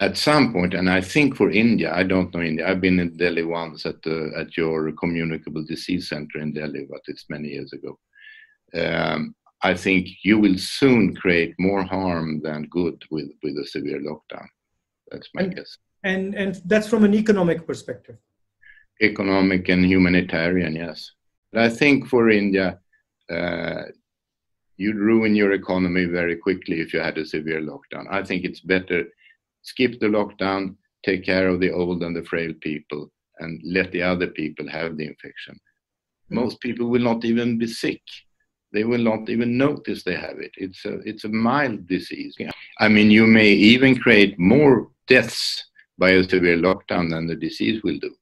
at some point, and I think for India, I don't know India. I've been in Delhi once at the at your communicable disease center in Delhi, but it's many years ago. Um, I think you will soon create more harm than good with with a severe lockdown. That's my and, guess. And and that's from an economic perspective. Economic and humanitarian, yes. But I think for India, uh, you'd ruin your economy very quickly if you had a severe lockdown. I think it's better skip the lockdown, take care of the old and the frail people, and let the other people have the infection. Most people will not even be sick. They will not even notice they have it. It's a, it's a mild disease. I mean, you may even create more deaths by a severe lockdown than the disease will do.